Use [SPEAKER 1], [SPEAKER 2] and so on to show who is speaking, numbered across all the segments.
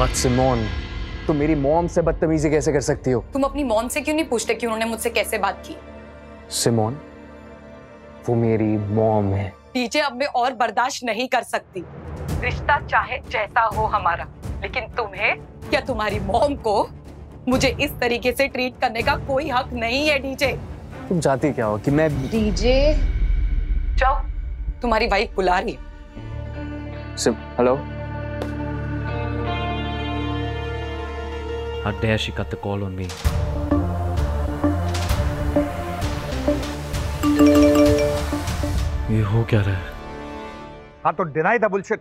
[SPEAKER 1] But Simone तुम मेरी mom से बदतमीजी कैसे कर सकती हो?
[SPEAKER 2] तुम अपनी मॉम से क्यों नहीं पूछते कि उन्होंने मुझसे कैसे बात की?
[SPEAKER 1] सिमोन वो मेरी मॉम है।
[SPEAKER 2] डीजे अब मैं और बर्दाश्त नहीं कर सकती। रिश्ता चाहे जैसा हो हमारा लेकिन तुम्हें या तुम्हारी मॉम को मुझे इस तरीके से ट्रीट करने का कोई हक नहीं है डीजे।
[SPEAKER 1] तुम चाहती क्या हो कि मैं
[SPEAKER 2] डीजे जाओ। तुम्हारी वाइफ बुला रही है।
[SPEAKER 1] Hello
[SPEAKER 3] How dare she cut the call on me? ये हो क्या रहा है?
[SPEAKER 4] हाँ तो डिनाई द बुलशिट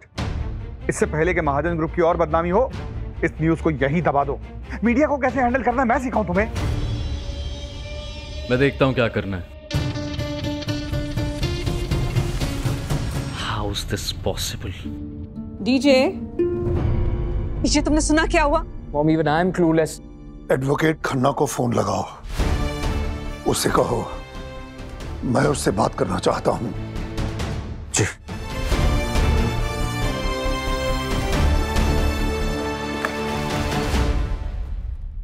[SPEAKER 4] इससे पहले कि महाजन ग्रुप की और बदनामी हो इस न्यूज़ को यही दबा दो। मीडिया को कैसे हैंडल करना है मैं सिखाऊं तुम्हें।
[SPEAKER 3] मैं देखता हूँ क्या करना है। How is this possible?
[SPEAKER 5] DJ DJ तुमने सुना क्या हुआ?
[SPEAKER 1] Mom even I am clueless
[SPEAKER 6] advocate Khanna को फ़ोन लगाओ। उसे कहो मैं उससे बात करना चाहता हूँ। जी।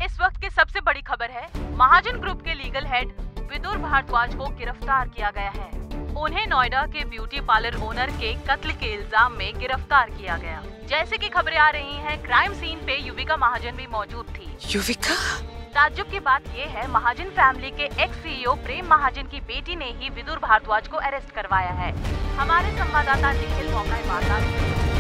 [SPEAKER 7] इस वक्त की सबसे बड़ी खबर है महाजन ग्रुप के लीगल हेड विदुर भारद्वाज को गिरफ़्तार किया गया है। उन्हें नोएडा के ब्यूटी पार्लर ओनर के कत्ल के इल्ज़ाम में गिरफ़्तार किया गया। जैसे कि खबरें आ रही हैं, क्राइम सीन पे युविका महाजन भी मौजूद थी।
[SPEAKER 5] युविका?
[SPEAKER 7] ताज्जुब की बात ये है महाजन फैमिली के एक्स सीईओ प्रेम महाजन की बेटी ने ही विदुर भारद्वाज को अरेस्ट करवाया है। हमारे संवाददाता निखिल मौका वारदात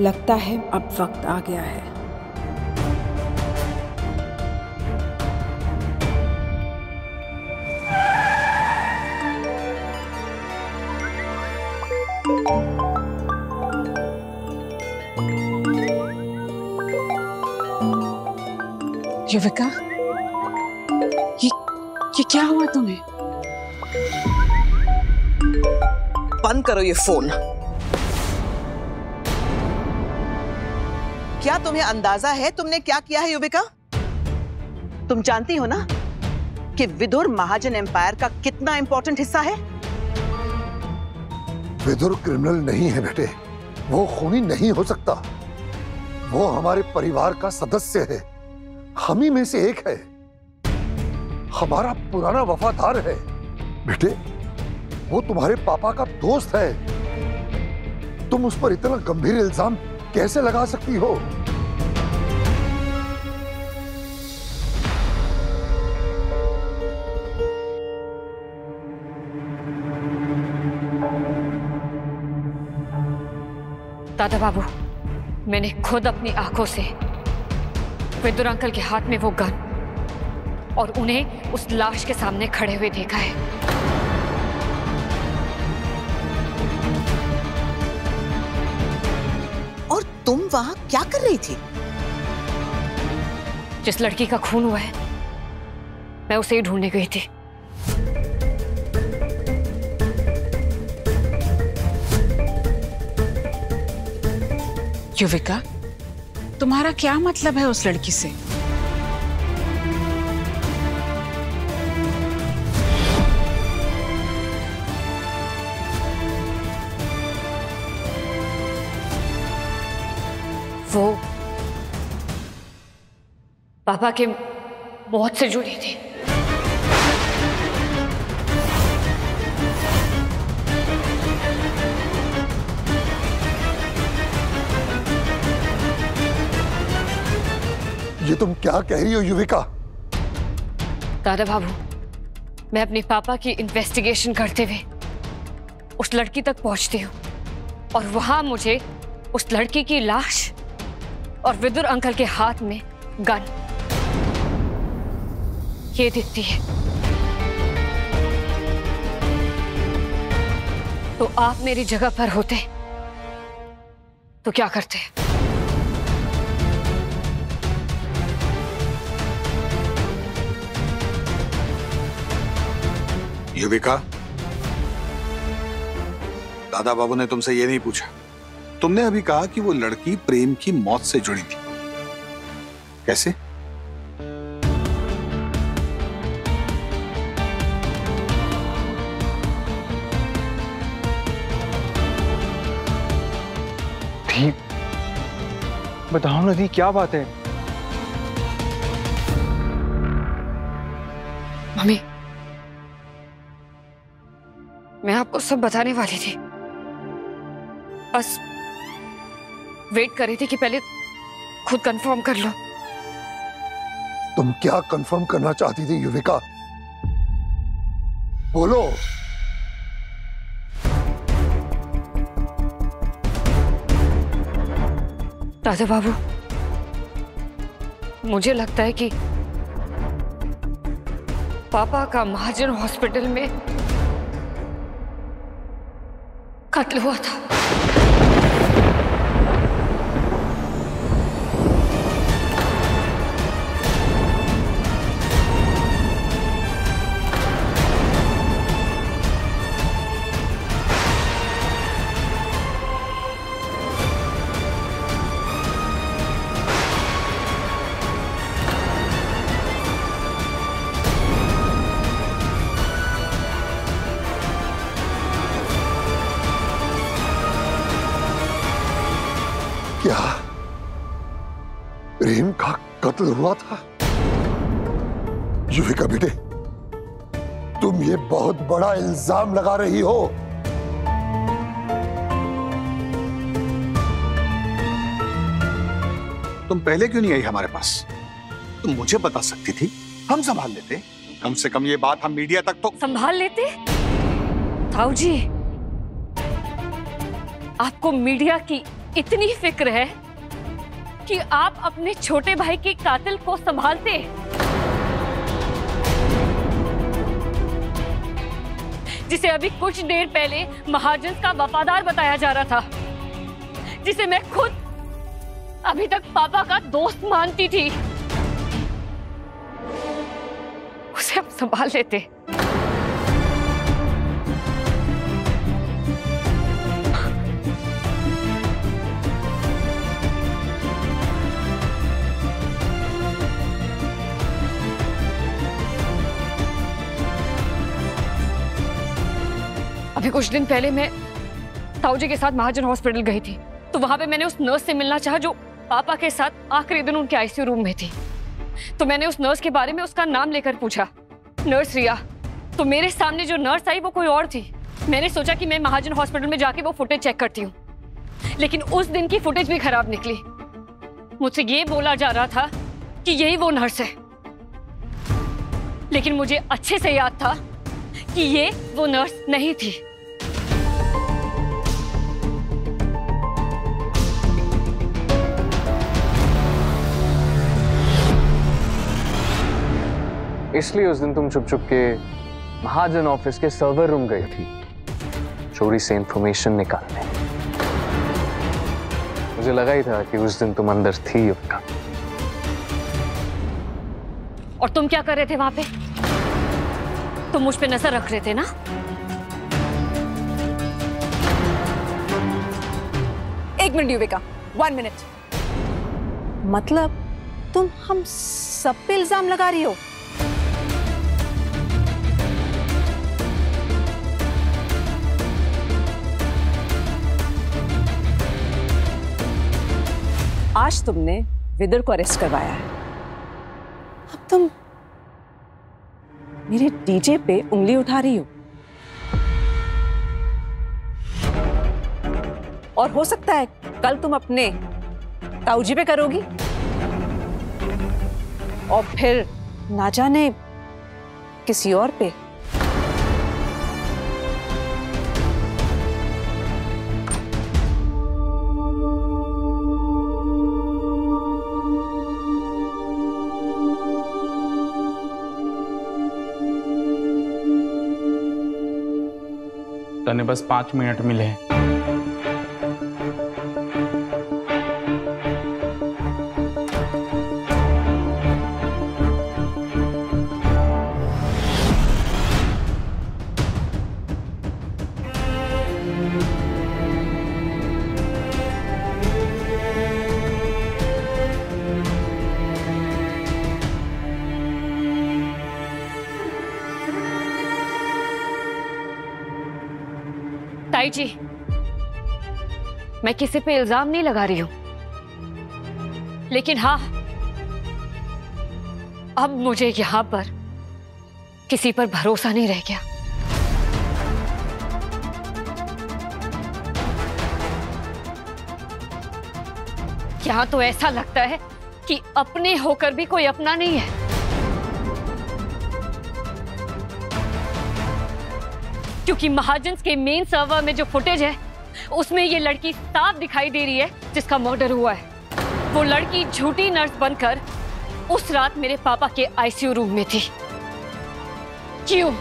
[SPEAKER 5] लगता है अब वक्त आ गया है। युविका ये ये क्या हुआ तुम्हें?
[SPEAKER 8] बंद करो ये फ़ोन। क्या तुम्हें अंदाज़ा है तुमने क्या किया है युविका? तुम जानती हो ना कि विदुर महाजन एम्पायर का कितना इंपॉर्टेंट हिस्सा है?
[SPEAKER 6] विदुर क्रिमिनल नहीं है बेटे। वो खूनी नहीं हो सकता। वो हमारे परिवार का सदस्य है। हम ही में से एक है। हमारा पुराना वफादार है। बेटे, वो तुम्हारे पापा का दोस्त है। तुम उस पर इतना गंभीर इल्ज़ाम कैसे लगा सकती हो?
[SPEAKER 9] दादा बाबू, मैंने खुद अपनी आँखों से विदुर अंकल के हाथ में वो गन और उन्हें उस लाश के सामने खड़े हुए देखा है।
[SPEAKER 8] तुम वहाँ क्या कर रही थी?
[SPEAKER 9] जिस लड़की का खून हुआ है मैं उसे ही ढूँढने गई थी।
[SPEAKER 5] युविका तुम्हारा क्या मतलब है उस लड़की से?
[SPEAKER 9] पापा के मौत से जुड़ी थी।
[SPEAKER 6] ये तुम क्या कह रही हो युविका?
[SPEAKER 9] दादा बाबू मैं अपने पापा की इन्वेस्टिगेशन करते हुए उस लड़की तक पहुँचती हूँ और वहाँ मुझे उस लड़की की लाश और विदुर अंकल के हाथ में गन ये दिखती है। तो आप मेरी जगह पर होते तो क्या करते?
[SPEAKER 10] युविका दादा बाबू ने तुमसे ये नहीं पूछा। तुमने अभी कहा कि वो लड़की प्रेम की मौत से जुड़ी थी। कैसे?
[SPEAKER 11] बताओ नदी क्या बात है?
[SPEAKER 9] मम्मी मैं आपको सब बताने वाली थी। बस वेट कर रही थी कि पहले खुद कंफर्म कर लो।
[SPEAKER 6] तुम क्या कंफर्म करना चाहती थी युविका? बोलो।
[SPEAKER 9] राधा बाबू मुझे लगता है कि पापा का महाजन हॉस्पिटल में कत्ल हुआ था।
[SPEAKER 6] कत्ल हुआ था? युविका बेटे, तुम ये बहुत बड़ा इल्ज़ाम लगा रही हो।
[SPEAKER 10] तुम पहले क्यों नहीं आई हमारे पास? तुम मुझे बता सकती थी, हम संभाल लेते। कम से कम ये बात हम मीडिया तक तो
[SPEAKER 9] संभाल लेते? ताऊ जी आपको मीडिया की इतनी फ़िक्र है? कि आप अपने छोटे भाई के कातिल को संभालते जिसे अभी कुछ देर पहले महाजन का वफादार बताया जा रहा था। जिसे मैं खुद अभी तक पापा का दोस्त मानती थी। उसे अब संभाल लेते। कुछ दिन पहले मैं ताऊ जी के साथ महाजन हॉस्पिटल गई थी। तो वहाँ पे मैंने उस नर्स से मिलना चाहा जो पापा के साथ आखिरी दिन उनके आईसीयू रूम में थी। तो मैंने उस नर्स के बारे में उसका नाम लेकर पूछा नर्स रिया तो मेरे सामने जो नर्स आई वो कोई और थी? मैंने सोचा कि मैं महाजन हॉस्पिटल में जाके वो फुटेज चेक करती हूँ। लेकिन उस दिन की फुटेज भी खराब निकली। मुझसे ये बोला जा रहा था कि यही वो नर्स है। लेकिन मुझे अच्छे से याद था कि ये वो नर्स नहीं थी।
[SPEAKER 1] इसलिए उस दिन तुम चुप चुप के महाजन ऑफ़िस के सर्वर रूम गई थी। चोरी से इंफॉर्मेशन निकालने। मुझे लगा ही था कि उस दिन तुम अंदर थी युक्ता
[SPEAKER 9] और तुम क्या कर रहे थे वहाँ पे? तुम मुझ पे नज़र रख रहे थे ना?
[SPEAKER 5] एक मिनट युविका। वन मिनट मतलब तुम हम सब पे इल्ज़ाम लगा रही हो? आज तुमने विदर को अरेस्ट करवाया है। अब तुम मेरे डीजे पे उंगली उठा रही हो। और हो सकता है कल तुम अपने ताऊजी पे करोगी। और फिर ना जाने किसी और पे
[SPEAKER 11] बस पाँच मिनट मिले
[SPEAKER 9] ताई जी, मैं किसी पे इल्ज़ाम नहीं लगा रही हूँ। लेकिन हाँ अब मुझे यहाँ पर किसी पर भरोसा नहीं रह गया। यहाँ तो ऐसा लगता है कि अपने होकर भी कोई अपना नहीं है। क्योंकि महाजन के मेन सर्वर में जो फुटेज है, उसमें ये लड़की साफ़ दिखाई दे रही है, जिसका मर्डर हुआ है। वो लड़की झूठी नर्स बनकर उस रात मेरे पापा के आईसीयू रूम में थी। क्यों?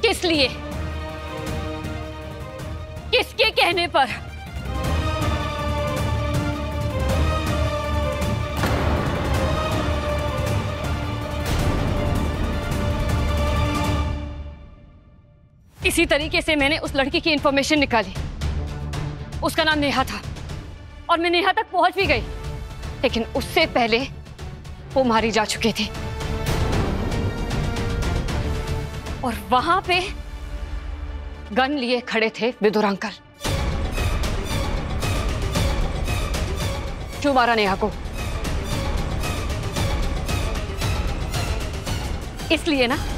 [SPEAKER 9] किस लिए? किसके कहने पर? इसी तरीके से मैंने उस लड़की की इंफॉर्मेशन निकाली। उसका नाम नेहा था। और मैं नेहा तक पहुँच भी गई। लेकिन उससे पहले वो मारी जा चुकी थी। और वहाँ पे गन लिए खड़े थे विदुर अंकल। क्यों मारा नेहा को? इसलिए ना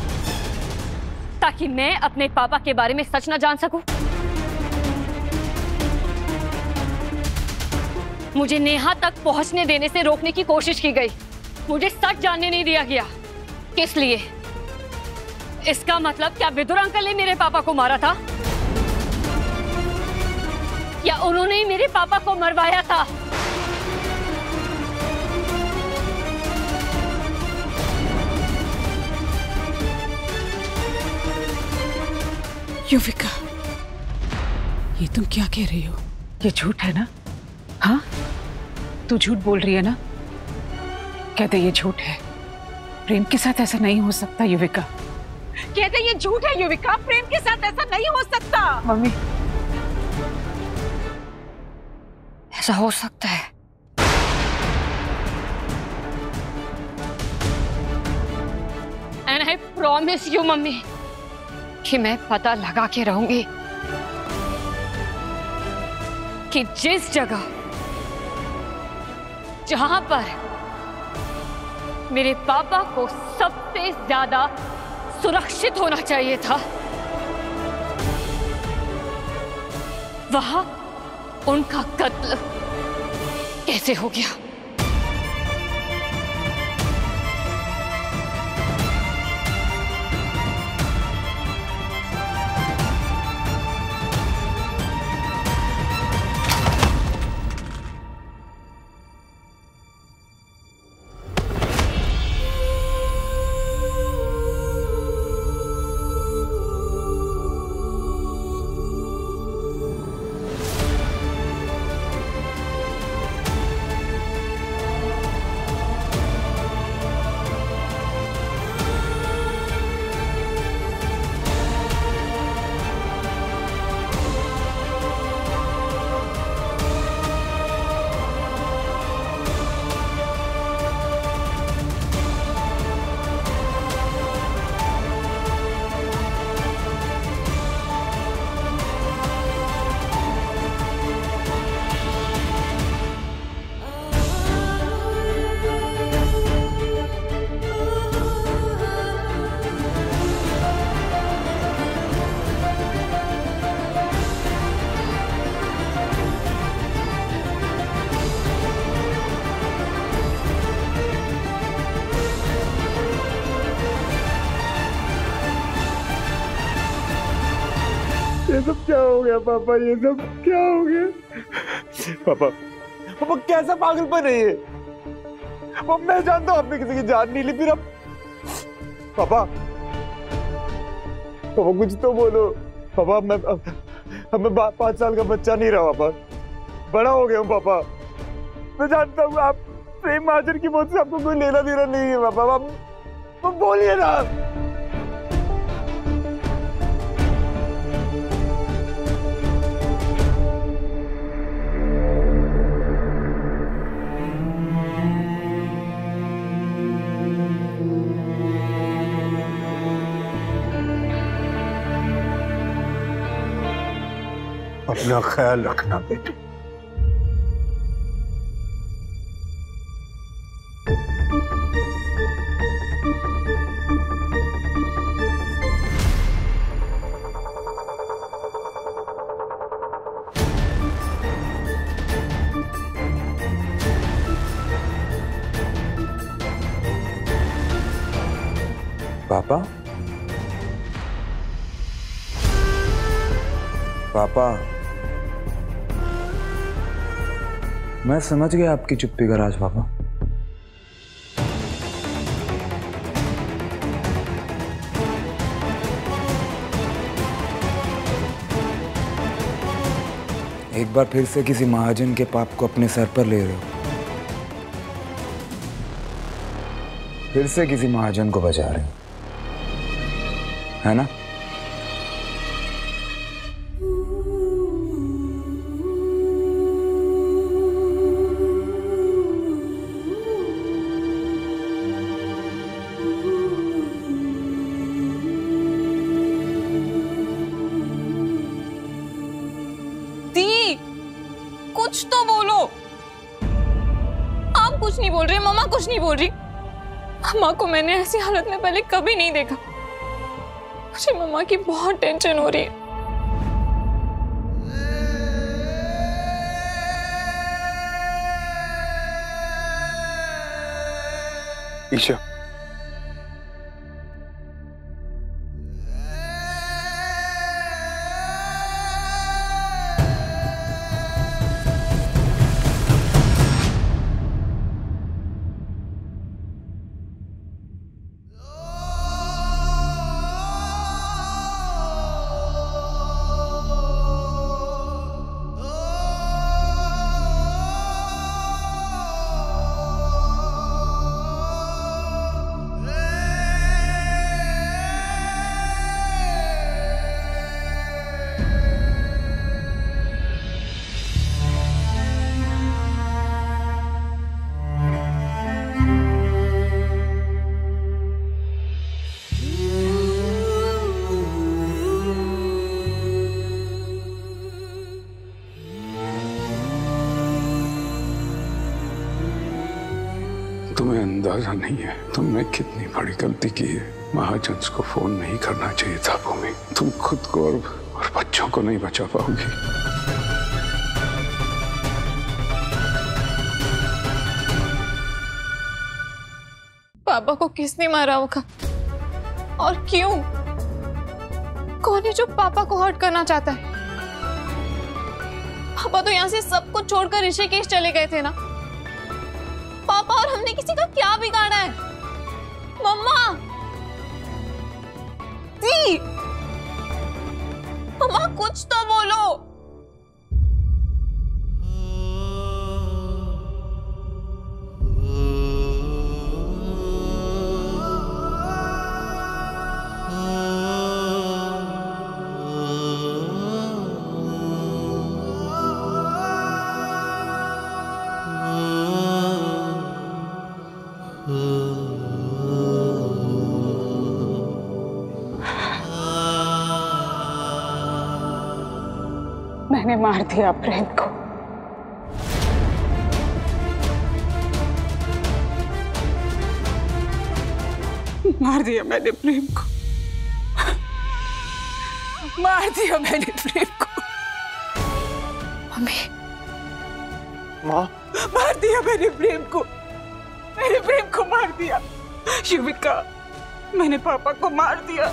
[SPEAKER 9] ताकि मैं अपने पापा के बारे में सच ना जान सकूँ। मुझे नेहा तक पहुँचने देने से रोकने की कोशिश की गई। मुझे सच जानने नहीं दिया गया। किस लिए? इसका मतलब क्या विदुर अंकल ने मेरे पापा को मारा था? या उन्होंने ही मेरे पापा को मरवाया था?
[SPEAKER 12] युविका ये तुम क्या कह रही हो? ये झूठ है ना? हाँ? तू झूठ बोल रही है ना? कहते ये झूठ है। प्रेम के साथ ऐसा नहीं हो सकता युविका।
[SPEAKER 5] कहते ये झूठ है युविका। प्रेम के साथ ऐसा नहीं हो सकता।
[SPEAKER 12] मम्मी।
[SPEAKER 9] ऐसा हो सकता है। And I promise you mummy कि मैं पता लगा के रहूँगी कि जिस जगह जहाँ पर मेरे पापा को सबसे ज़्यादा सुरक्षित होना चाहिए था, वहाँ उनका कत्ल कैसे हो गया?
[SPEAKER 11] ये सब क्या हो गया, पापा? ये सब क्या हो गया? पापा पापा, कैसा पागलपन है? ये पापा, मैं जानता हूँ आपने किसी की जान नहीं ली, फिर अब पापा पापा, कुछ तो बोलो। पापा मैं अब मैं पाँच साल का बच्चा नहीं रहा, पापा। बड़ा हो गया हूँ, पापा। मैं जानता हूँ आप प्रेम महाजन की मौत से आपको कोई लेना देना नहीं है, पापा। आप बोलिए ना।
[SPEAKER 13] अपना ख्याल रखना बेटे।
[SPEAKER 14] पापा? पापा? मैं समझ गया आपकी चुप्पी का राज, पापा। एक बार फिर से किसी महाजन के पाप को अपने सर पर ले रहे हो। फिर से किसी महाजन को बचा रहे हो। है ना?
[SPEAKER 15] नहीं बोल रही। मम्मा को मैंने ऐसी हालत में पहले कभी नहीं देखा। मुझे मम्मा की बहुत टेंशन हो रही है।
[SPEAKER 16] ईशा।
[SPEAKER 17] अंदाज़ा नहीं है। तुमने कितनी बड़ी गलती की है। महाजन को फ़ोन नहीं करना चाहिए था भूमि। तुम खुद को और, और बच्चों को नहीं बचा पाओगी।
[SPEAKER 15] पापा को किसने मारा होगा? और क्यों? कौन है जो पापा को हर्ट करना चाहता है? पापा तो यहाँ से सब कुछ छोड़कर ऋषिकेश चले गए थे ना? पापा और हमने किसी का क्या बिगाड़ा है? मम्मा! जी! मम्मा कुछ तो बोलो।
[SPEAKER 12] मैंने मार दिया प्रेम को। मार दिया मैंने प्रेम को। मार दिया मैंने प्रेम को।
[SPEAKER 15] मम्मी।
[SPEAKER 16] माँ।
[SPEAKER 12] मार दिया मैंने प्रेम को। मैंने प्रेम को मार दिया। युविका मैंने पापा को मार दिया।